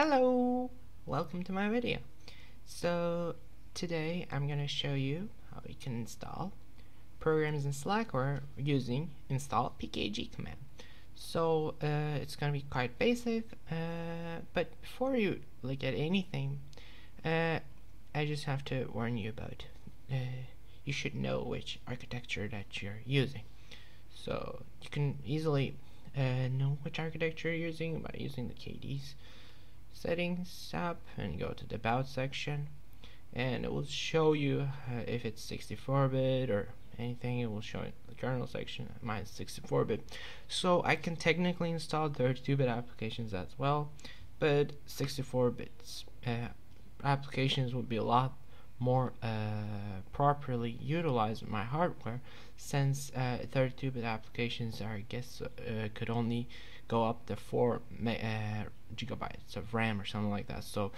Hello! Welcome to my video. So today I'm going to show you how you can install programs in Slackware using installpkg command. So uh, it's going to be quite basic, uh, but before you look at anything, uh, I just have to warn you about uh, you should know which architecture that you're using. So you can easily uh, know which architecture you're using by using the KDE's settings app and go to the about section. And it will show you uh, if it's 64-bit or anything it will show in the kernel section mine is 64-bit so I can technically install 32-bit applications as well but 64 bits uh, applications would be a lot more uh, properly utilize my hardware since 32-bit uh, applications are I guess uh, could only go up to 4 uh, gigabytes of RAM or something like that. So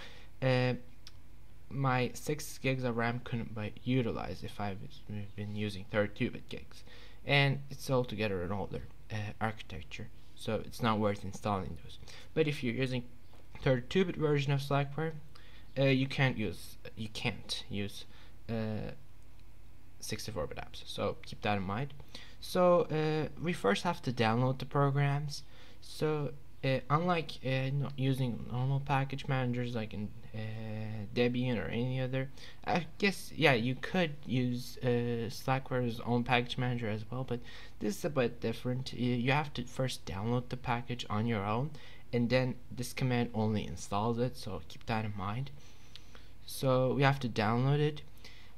my 6 gigs of RAM couldn't be utilized if I've been using 32-bit gigs. And it's altogether an older architecture so it's not worth installing those. But if you're using 32-bit version of Slackware uh, you can't use you can't use 64-bit uh, apps. So keep that in mind. So uh, we first have to download the programs so uh, unlike eh, using normal package managers like in eh, Debian or any other I guess yeah you could use Slackware's own package manager as well but this is a bit different. You have to first download the package on your own and then this command only installs it so keep that in mind. So we have to download it.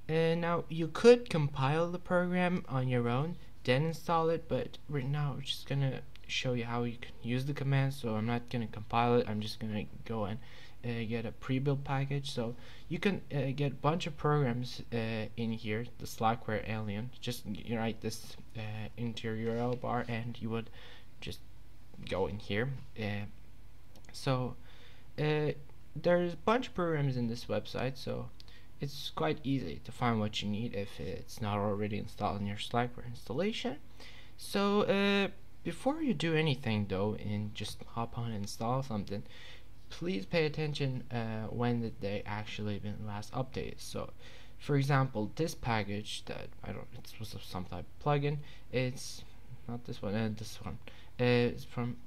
And now you could compile the program on your own then install it but right now we're just gonna show you how you can use the command so I'm not gonna compile it I'm just gonna go and uh, get a pre-built package. So you can uh, get a bunch of programs uh, in here the Slackware alien. Just write this uh, into your URL bar and you would just go in here. Uh, so uh, there's a bunch of programs in this website so it's quite easy to find what you need if it's not already installed in your Slackware installation. So before you do anything though and just hop on and install something please pay attention uh, when did they actually been last updated so for example this package that I don't it was some type of plugin. It's not this one and uh, this one. It's from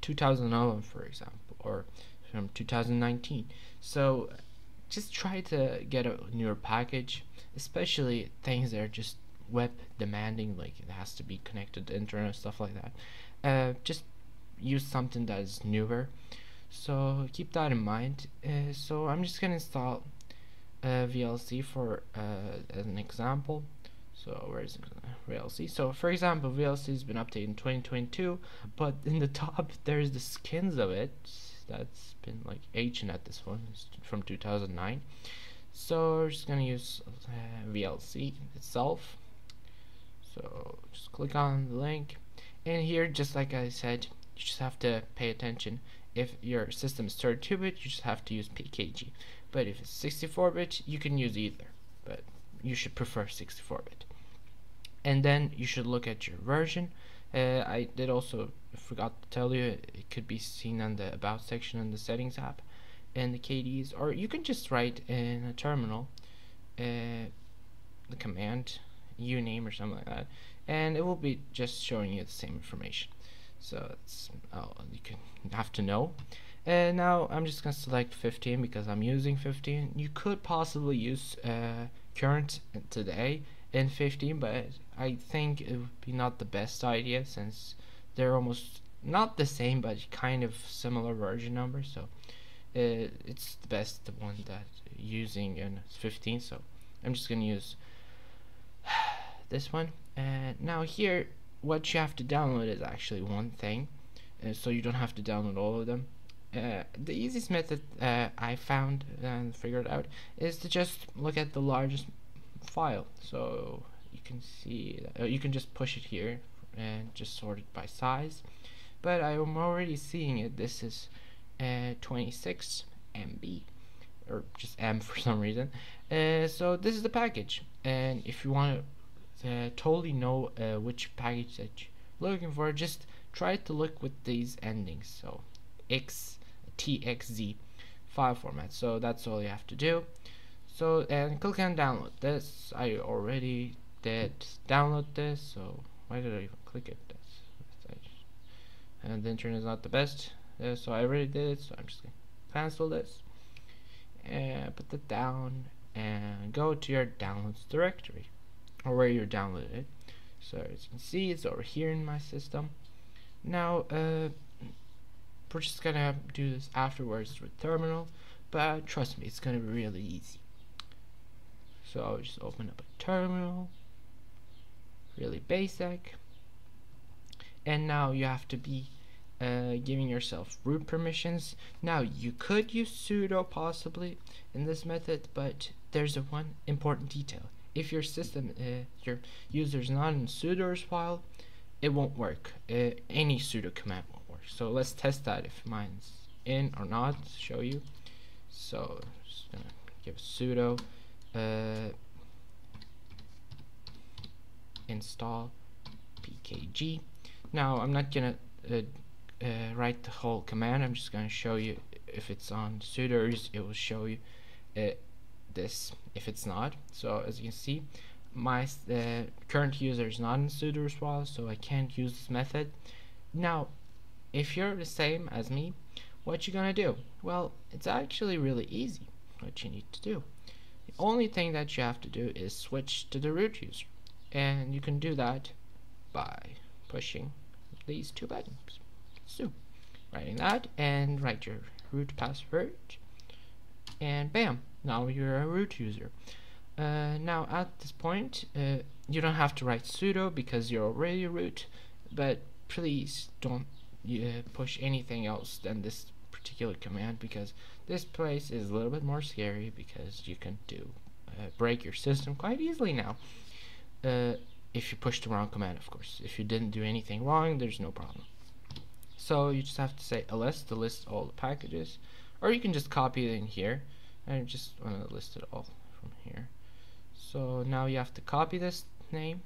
2011 for example or from 2019 so just try to get a newer package especially things that are just web demanding like it has to be connected to internet stuff like that. Uh, just use something that is newer. So keep that in mind. Uh, so I'm just gonna install uh, VLC for uh, as an example. So where is VLC so for example VLC has been updated in 2022 but in the top there's the skins of it. That's been like ancient at this one it's from 2009 so we're just gonna use uh, VLC itself so just click on the link. And here just like I said you just have to pay attention. If your system is 32-bit you just have to use PKG but if it's 64-bit you can use either. But you should prefer 64-bit and then you should look at your version. Uh, I did also forgot to tell you it could be seen on the about section in the settings app. And the KDEs or you can just write in a terminal uh, the command uname or something like that. And it will be just showing you the same information. So it's oh, you can have to know. And now I'm just gonna select 15 because I'm using 15 you could possibly use uh, current today in 15 but I think it would be not the best idea since they're almost not the same but kind of similar version numbers so uh, it's the best one that using in 15 so I'm just gonna use this one. And now here what you have to download is actually one thing uh, so you don't have to download all of them. Uh, the easiest method uh, I found and figured out is to just look at the largest file. So you can see that, uh, you can just push it here and just sort it by size. But I'm already seeing it. This is uh, 26 MB or just M for some reason. Uh, so this is the package. And if you want to uh, totally know uh, which package that you're looking for. Just try to look with these endings. So X TXZ file format. So that's all you have to do. So and click on download. This I already did download this so why did I even click it? This and the internet is not the best. Uh, so I already did it so I'm just gonna cancel this. And put that down and go to your downloads directory. or where you downloaded. It so as you can see it's over here in my system. Now uh, we're just gonna do this afterwards with terminal but trust me it's gonna be really easy. So I'll just open up a terminal really basic. And now you have to be uh, giving yourself root permissions. Now you could use sudo possibly in this method but there's a one important detail if your system uh, your user is not in sudoers file it won't work. Uh, any sudo command won't work. So let's test that if mine's in or not show you. So just gonna give sudo uh, install pkg. Now I'm not gonna uh, uh, write the whole command. I'm just gonna show you if it's on sudoers it will show you uh, this if it's not. So as you can see my uh, current user is not in sudoers file so I can't use this method. Now if you're the same as me what you gonna do? Well it's actually really easy what you need to do. The only thing that you have to do is switch to the root user and you can do that by pushing these two buttons. So writing that and write your root password and bam now you're a root user. Uh, now at this point uh, you don't have to write sudo because you're already root but please don't uh, push anything else than this particular command because this place is a little bit more scary because you can do uh, break your system quite easily now. Uh, if you push the wrong command of course. If you didn't do anything wrong there's no problem. So you just have to say ls to list all the packages or you can just copy it in here I just want to list it all from here. So now you have to copy this name.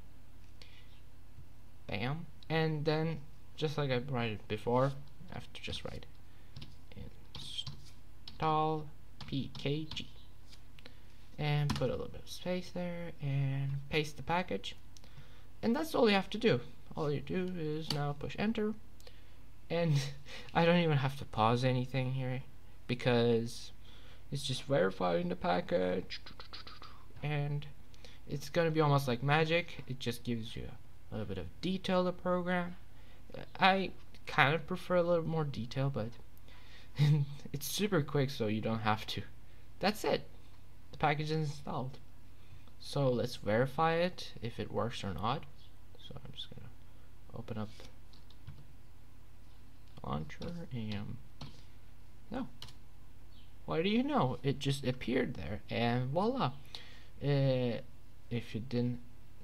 Bam. And then just like I write it before I have to just write install pkg and put a little bit of space there and paste the package. And that's all you have to do. All you do is now push enter. And I don't even have to pause anything here because it's just verifying the package and it's gonna be almost like magic. It just gives you a little bit of detail the program. I kind of prefer a little more detail but it's super quick so you don't have to. That's it. The package is installed. So let's verify it if it works or not. So I'm just gonna open up launcher and no what do you know? It just appeared there and voila. Uh, if you didn't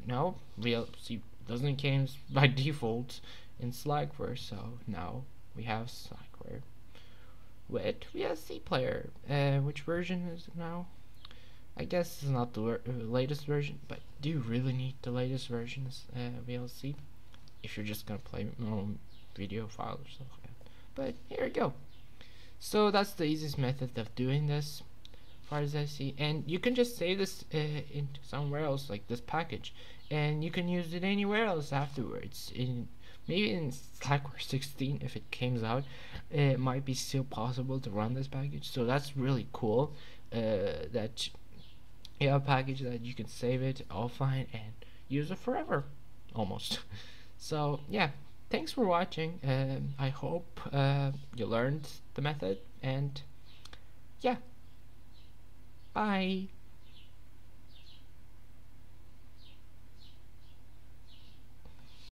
know VLC doesn't came by default in Slackware so now we have Slackware with VLC player. Uh, which version is it now? I guess it's not the uh, latest version but do you really need the latest version of uh, VLC if you're just gonna play normal video files or something but here we go so that's the easiest method of doing this as far as I see. And you can just save this uh, into somewhere else like this package. And you can use it anywhere else afterwards. In maybe in Slackware 16 if it comes out it might be still possible to run this package. So that's really cool uh, that you have a package that you can save it offline and use it forever almost. So yeah thanks for watching I hope uh, you learned the method and yeah. Bye